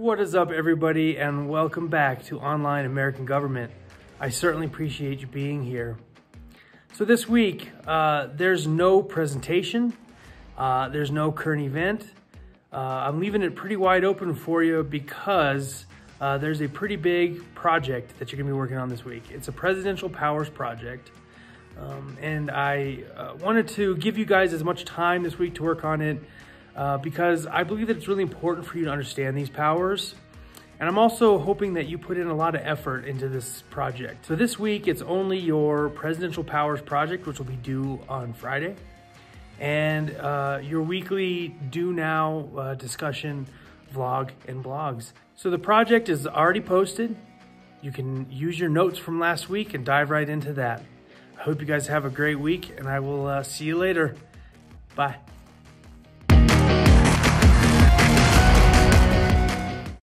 What is up, everybody, and welcome back to Online American Government. I certainly appreciate you being here. So this week, uh, there's no presentation, uh, there's no current event. Uh, I'm leaving it pretty wide open for you because uh, there's a pretty big project that you're gonna be working on this week. It's a presidential powers project. Um, and I uh, wanted to give you guys as much time this week to work on it uh, because I believe that it's really important for you to understand these powers. And I'm also hoping that you put in a lot of effort into this project. So this week, it's only your Presidential Powers project, which will be due on Friday, and uh, your weekly Do Now uh, discussion, vlog, and blogs. So the project is already posted. You can use your notes from last week and dive right into that. I hope you guys have a great week, and I will uh, see you later. Bye.